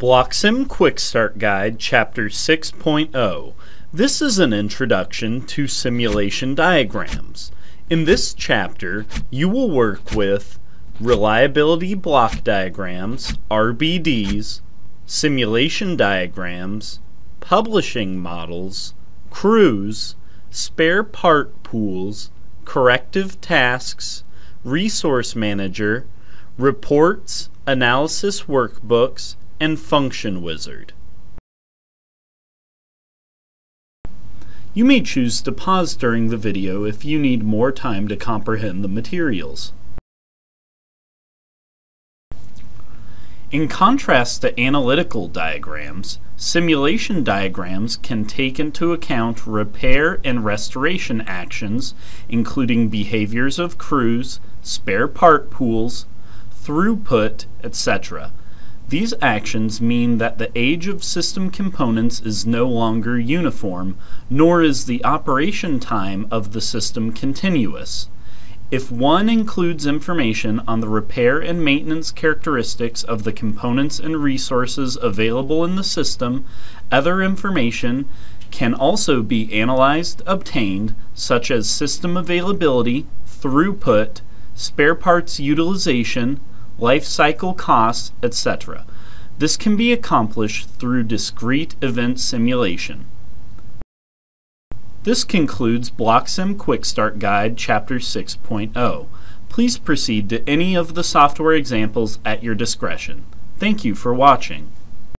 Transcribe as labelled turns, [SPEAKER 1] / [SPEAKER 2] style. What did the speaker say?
[SPEAKER 1] BlockSim Quick Start Guide, Chapter 6.0. This is an introduction to simulation diagrams. In this chapter, you will work with reliability block diagrams, RBDs, simulation diagrams, publishing models, crews, spare part pools, corrective tasks, resource manager, reports, analysis workbooks, and function wizard. You may choose to pause during the video if you need more time to comprehend the materials. In contrast to analytical diagrams, simulation diagrams can take into account repair and restoration actions, including behaviors of crews, spare part pools, throughput, etc. These actions mean that the age of system components is no longer uniform, nor is the operation time of the system continuous. If one includes information on the repair and maintenance characteristics of the components and resources available in the system, other information can also be analyzed, obtained, such as system availability, throughput, spare parts utilization, life cycle costs, etc. This can be accomplished through discrete event simulation. This concludes BlockSim Quick Start Guide Chapter 6.0. Please proceed to any of the software examples at your discretion. Thank you for watching.